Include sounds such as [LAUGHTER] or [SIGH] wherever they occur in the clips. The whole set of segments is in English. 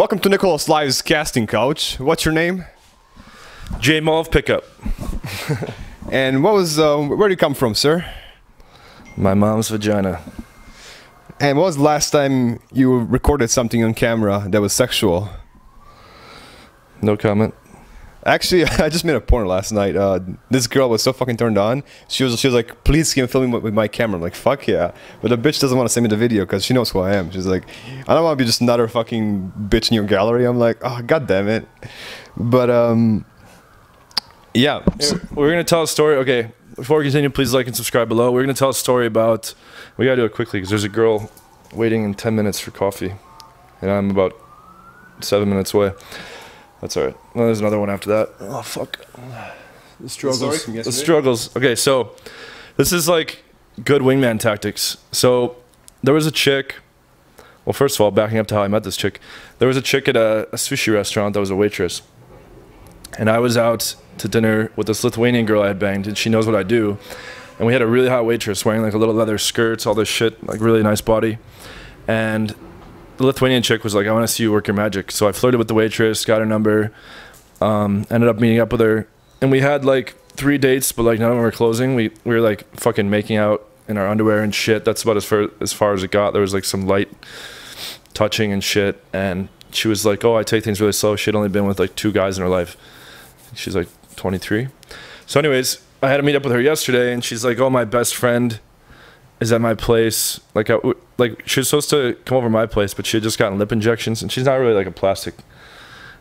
Welcome to Nicholas Live's casting couch. What's your name? J Malv pickup. [LAUGHS] And what was uh, where do you come from, sir? My mom's vagina. And what was the last time you recorded something on camera that was sexual? No comment. Actually, [LAUGHS] I just made a porn last night. Uh, this girl was so fucking turned on. She was she was like, "Please, can you film me with, my camera?" I'm like, "Fuck yeah!" But the bitch doesn't want to send me the video because she knows who I am. She's like, "I don't want to be just another fucking bitch in your gallery." I'm like, "Oh god damn it!" But um, yeah. We're gonna tell a story. Okay, before we continue, please like and subscribe below. We're gonna tell a story about. We gotta do it quickly because there's a girl waiting in ten minutes for coffee, and I'm about seven minutes away. That's all right. Well, there's another one after that. Oh fuck. The struggles. The struggles. Okay, so this is like good wingman tactics. So there was a chick. Well, first of all, backing up to how I met this chick, there was a chick at a, a sushi restaurant that was a waitress, and I was out to dinner with this Lithuanian girl I had banged, and she knows what I do. And we had a really hot waitress wearing like a little leather skirts, all this shit, like really nice body. And the Lithuanian chick was like, "I want to see you work your magic." So I flirted with the waitress, got her number, um, ended up meeting up with her, and we had like three dates, but like none of them were closing. We we were like fucking making out in our underwear and shit. That's about as far as far as it got. There was like some light touching and shit, and she was like, "Oh, I take things really slow." She'd only been with like two guys in her life. She's like 23. So, anyways, I had to meet up with her yesterday, and she's like, "Oh, my best friend is at my place." Like, I, like she was supposed to come over my place, but she had just gotten lip injections, and she's not really like a plastic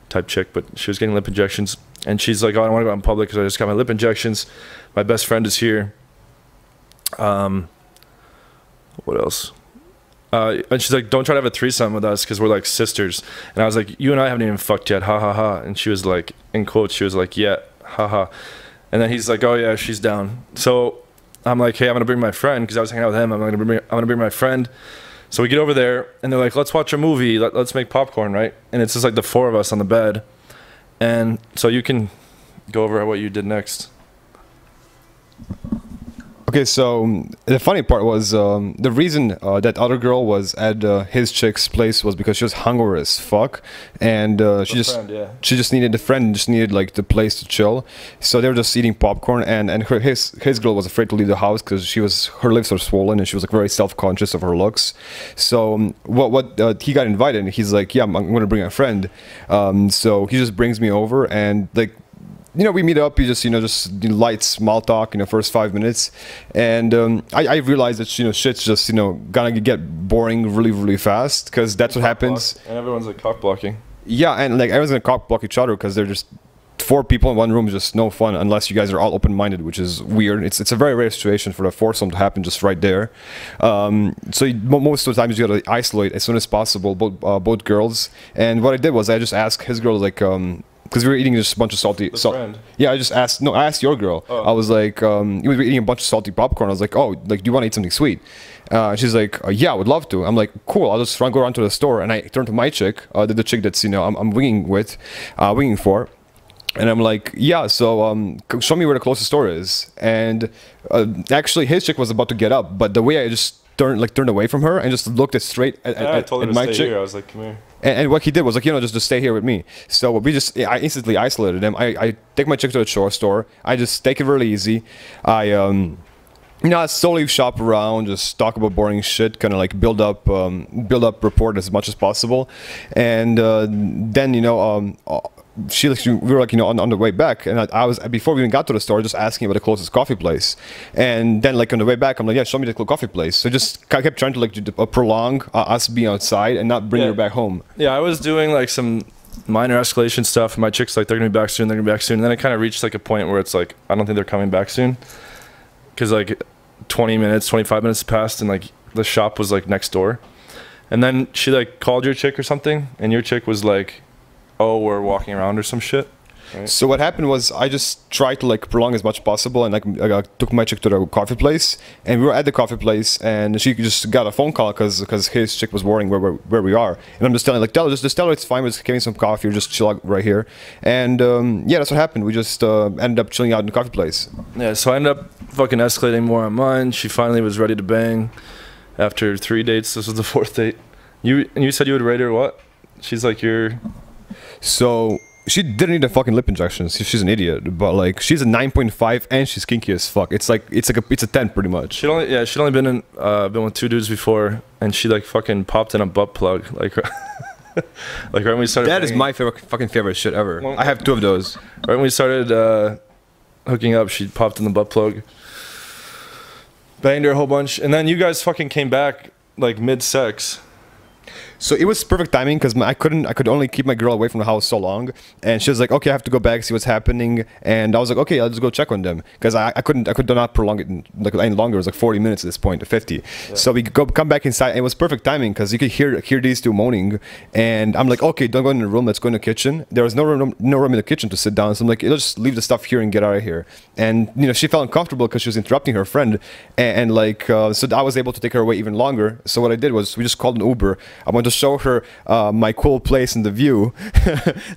type chick, but she was getting lip injections, and she's like, "Oh, I don't want to go out in public because I just got my lip injections. My best friend is here." Um, what else? Uh, and she's like, "Don't try to have a threesome with us because we're like sisters." And I was like, "You and I haven't even fucked yet, ha ha ha." And she was like, in quotes, she was like, "Yeah, ha ha." And then he's like, "Oh yeah, she's down." So I'm like, "Hey, I'm gonna bring my friend because I was hanging out with him. I'm gonna bring, I'm gonna bring my friend." So we get over there and they're like, "Let's watch a movie. Let, let's make popcorn, right?" And it's just like the four of us on the bed. And so you can go over what you did next. Okay, so um, the funny part was um, the reason uh, that other girl was at uh, his chick's place was because she was hungover as fuck, and uh, she just friend, yeah. she just needed the friend, just needed like the place to chill. So they were just eating popcorn, and and her, his his girl was afraid to leave the house because she was her lips were swollen and she was like very self conscious of her looks. So um, what what uh, he got invited, and he's like, yeah, I'm, I'm gonna bring a friend. Um, so he just brings me over, and like you know, we meet up. You just, you know, just you know, light small talk in the first five minutes, and um, I, I realized that you know shit's just you know gonna get boring really, really fast because that's what happens. And everyone's like cock blocking. Yeah, and like everyone's gonna cock block each other because they're just four people in one room is just no fun unless you guys are all open minded, which is weird. It's it's a very rare situation for the foursome to happen just right there. Um, so you, most of the times you gotta isolate as soon as possible both uh, both girls. And what I did was I just asked his girl like um because we were eating just a bunch of salty. The salt- friend. yeah, I just asked. No, I asked your girl. Oh. I was like, um, you were eating a bunch of salty popcorn. I was like, oh, like, do you want to eat something sweet? Uh, she's like, uh, yeah, I would love to. I'm like, cool. I'll just run, go around to the store, and I turn to my chick, uh, the, the chick that's you know I'm, I'm winging with, uh, winging for. And I'm like, yeah, so um, show me where the closest store is. And uh, actually, his chick was about to get up, but the way I just turned, like, turned away from her and just looked at straight at, at, Yeah, I at- told her at to my stay chick. here. I was like, "Come here." And, and what he did was like, you know, just to stay here with me. So we just, I instantly isolated him. I, I take my chick to the chore store. I just take it really easy. I, um, you know, I slowly shop around, just talk about boring shit, kind of like build up, um, build up rapport as much as possible, and uh, then you know, um, she like we were like you know on, on the way back, and I, I was before we even got to the store, just asking about the closest coffee place, and then like on the way back, I'm like, yeah, show me the coffee place. So just I kept trying to like uh, prolong uh, us being outside and not bring Yeah. her back home. Yeah, I was doing like some minor escalation stuff. And my chick's like, they're gonna be back soon. They're gonna be back soon. And then it kind of reached like a point where it's like, I don't think they're coming back soon, because like 20 minutes, 25 minutes passed, and like the shop was like next door. And then she like called your chick or something, and your chick was like, "Oh, we're walking around or some shit." So what happened was I just tried to like prolong as much as possible and like I took my chick to the coffee place and we were at the coffee place and she just got a phone call because because his chick was worrying where, where where we are and I'm just telling like tell her just, just tell her it's fine we're just getting some coffee or just chill out right here and um, yeah that's what happened we just uh, ended up chilling out in the coffee place Yeah, so I ended up fucking escalating more on mine. She finally was ready to bang after three dates. This was the [LAUGHS] fourth date. You and you said you would rate her what? she's like your. So she didn't need a fucking lip injection. She's an idiot. But like she's a 9.5 and she's kinky as fuck. It's like it's like a it's a 10 pretty much. She'd only yeah she'd only been in uh been with two dudes before, and she like fucking popped in a butt plug like. [LAUGHS] like right when we started. That is banging- my favorite fucking favorite shit ever. Well- I have two of those. Right when we started uh, hooking up, she popped in the butt plug, banged her a whole bunch, and then you guys fucking came back like mid sex. So it was perfect timing because I couldn't, I could only keep my girl away from the house so long, and she was like, "Okay, I have to go back see what's happening," and I was like, "Okay, I'll just go check on them," because I, I couldn't, I could not prolong it like any longer. It was like 40 minutes at this point, to 50. So we go come back inside, and it was perfect timing because you could hear hear these two moaning, and I'm like, "Okay, don't go in the room. Let's go in the kitchen." There was no room, no room in the kitchen to sit down, so I'm like, "Let's just leave the stuff here and get out of here." And you know, she felt uncomfortable because she was interrupting her friend, and, and like, uh, so I was able to take her away even longer. So what I did was we just called an Uber. I wanted to show her uh, my cool place in the view. [LAUGHS]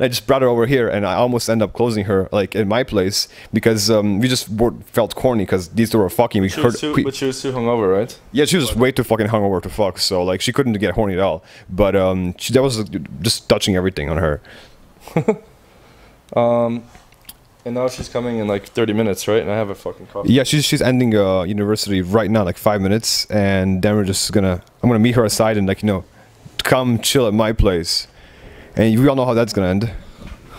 I just brought her over here, and I almost end up closing her like in my place because um, we just were, felt corny because these two were fucking. We She heard, was too, we- but she was too hungover, right? yeah, she was way too fucking hungover to fuck, so like she couldn't get horny at all. But um, she, that was just touching everything on her. [LAUGHS] Um, and now she's coming in like 30 minutes, right? And I have a fucking coffee. Yeah, she's she's ending uh, university right now, like five minutes, and then we're just gonna I'm gonna meet her aside and like you know, come chill at my place, and we all know how that's gonna end.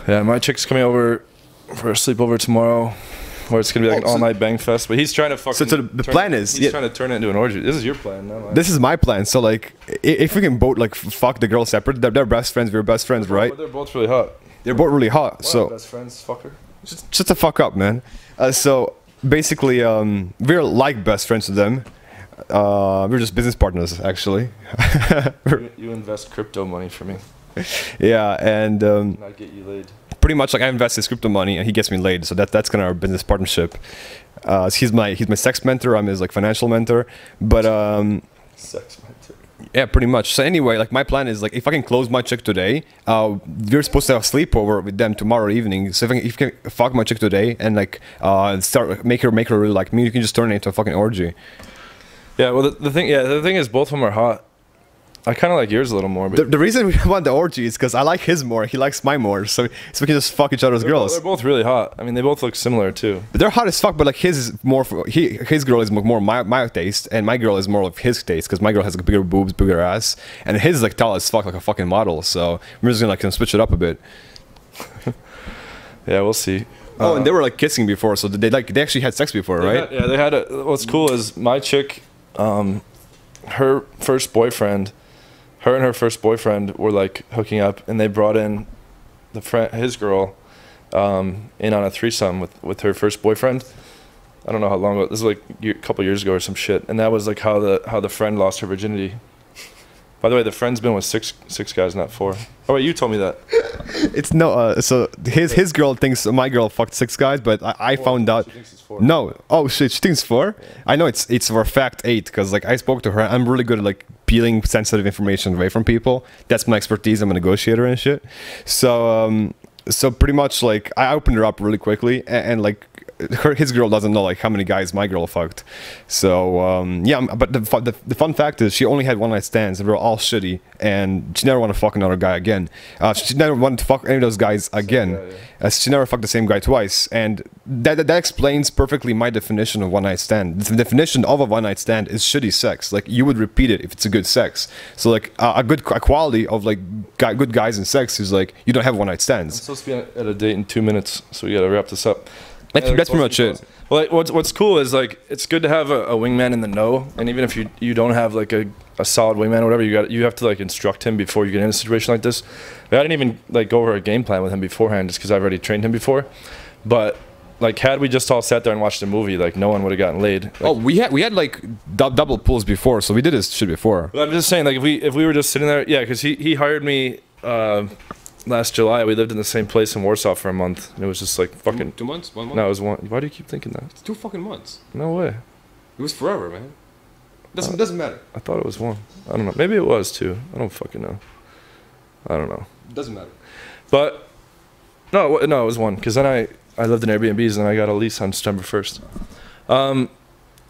Yeah, my chick's coming over for a sleepover tomorrow, where it's gonna be like an Oh, so- all night bang fest. But he's trying to fucking. so the- the plan is- he's yeah. trying to turn it into an orgy. This is your plan, mine. This is my plan. So like, if we can both like fuck the girl separate, they're, they're best friends. We're best friends, right? But they're both really hot. They're both really hot. So best friends, fucker. just just to fuck up, man. Uh, so basically, um, we're like best friends to them. Uh, we're just business partners, actually. [LAUGHS] You, [LAUGHS] you invest crypto money for me, yeah, and um, not get you laid. pretty much like I invest his crypto money and he gets me laid. So that that's kind of our business partnership. Uh, so he's my he's my sex mentor. I'm his like financial mentor. But um, Sex mentor. yeah, pretty much. So anyway, like my plan is like if I can close my chick today, uh, we're supposed to have a sleepover with them tomorrow evening. So if I can, if you can fuck my chick today and like uh, start make her make her really like me, you can just turn it into a fucking orgy. Yeah, well, the, the thing, yeah, the thing is, both of them are hot. I kind of like yours a little more, but The, the reason we [LAUGHS] want the orgy is because I like his more, he likes my more. So so we can just fuck each other's they're, both, girls. they're both really hot. I mean, they both look similar too. But They're hot as fuck, but like his is more for he his girl is more my, my taste, and my girl is more of his taste because my girl has like bigger boobs, bigger ass, and his is like tall as fuck, like a fucking model. So we're just gonna like switch it up a bit. [LAUGHS] Yeah, we'll see. Oh, and they uh, were like kissing before, so they like they actually had sex before, right? had- yeah, they had a. What's cool is my chick, um, her first boyfriend, her and her first boyfriend were like hooking up, and they brought in the friend, his girl, um, in on a threesome with with her first boyfriend. I don't know how long ago. This is like a couple years ago or some shit, and that was like how the how the friend lost her virginity. By the way, the friend's been with six six guys, not four. Oh wait, you told me that. [LAUGHS] It's no. Uh, so his his girl thinks my girl fucked six guys, but I, I found out. She thinks it's four. No. Oh shit, she thinks four. I know it's it's for a fact eight because like I spoke to her. I'm really good at like peeling sensitive information away from people. That's my expertise. I'm a negotiator and shit. So um, so pretty much like I opened her up really quickly and, and like her his girl doesn't know like how many guys my girl fucked. So um, yeah, but the, the the fun fact is she only had one night stands and they were all shitty and she never wanted to fuck another guy again. Uh, she never wanted to fuck any of those guys again. guy, yeah. Uh, she never fucked the same guy twice, and that, that that explains perfectly my definition of one night stand. The definition of a one night stand is shitty sex. Like you would repeat it if it's a good sex. So like uh, a good a quality of like guy, good guys in sex is like you don't have one night I'm stands. supposed to be at a date in two minutes, so we gotta wrap this up. That's, Yeah, that's pretty much it. Well, what's what's cool is like it's good to have a, a wingman in the know, and even if you you don't have like a, a solid wingman or whatever, you got you have to like instruct him before you get in a situation like this. Like, I didn't even like go over a game plan with him beforehand, just because I've already trained him before. But like, had we just all sat there and watched a movie, like no one would have gotten laid. Like, Oh, we had we had like dou- double pulls before, so we did this shit before. But I'm just saying, like, if we if we were just sitting there, yeah, because he he hired me uh, last July. We lived in the same place in Warsaw for a month, and it was just like fucking. two months, one month, No, it was one. Why do you keep thinking that? It's two fucking months. No way. It was forever, man. Doesn't doesn't matter. I thought it was one. I don't know. Maybe it was two. I don't fucking know. I don't know. Doesn't matter. But no, it no, it was one. Because then I I lived in Airbnbs and I got a lease on September first. Um,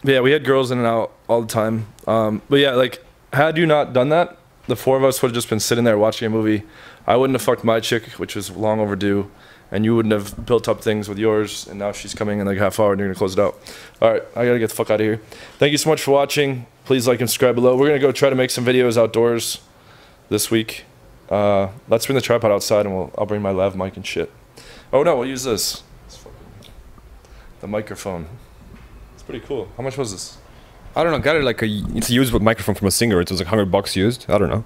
yeah, we had girls in and out all the time. Um, but yeah, like had you not done that, the four of us would have just been sitting there watching a movie. I wouldn't have fucked my chick, which was long overdue, and you wouldn't have built up things with yours. And now she's coming in like half hour, and you're gonna close it out. All right, I gotta get the fuck out of here. Thank you so much for watching. Please like and subscribe below. We're gonna go try to make some videos outdoors this week. Uh, let's bring the tripod outside, and we'll I'll bring my lav mic and shit. Oh no, we'll use this. The microphone. It's pretty cool. How much was this? I don't know. Got it like a it's a used microphone from a singer. It was like hundred bucks used. I don't know.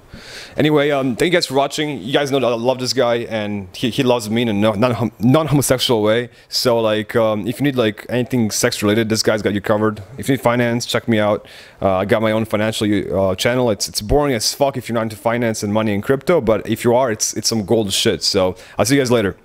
Anyway, um, thank you guys for watching. You guys know that I love this guy and he, he loves me in a non non homosexual way. So like, um, if you need like anything sex related, this guy's got you covered. If you need finance, check me out. Uh, I got my own financial uh, channel. It's it's boring as fuck if you're not into finance and money and crypto, but if you are, it's it's some gold shit. So I'll see you guys later.